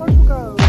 commercial goes.